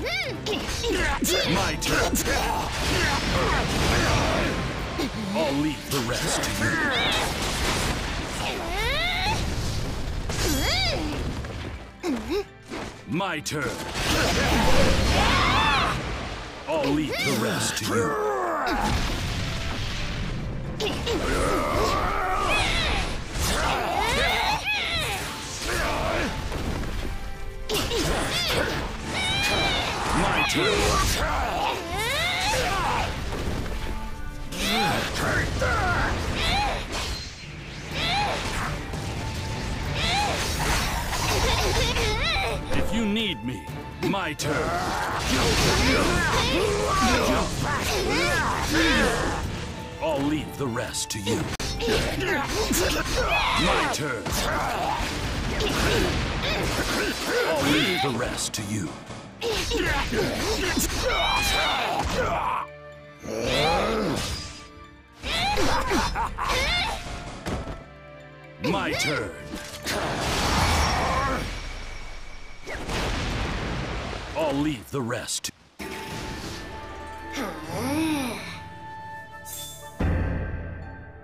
My turn. I'll leave the rest to you. My turn. I'll leave the rest to you. My turn. If you need me, my turn. I'll leave the rest to you. My turn. I'll leave the rest to you. My turn. I'll leave the rest.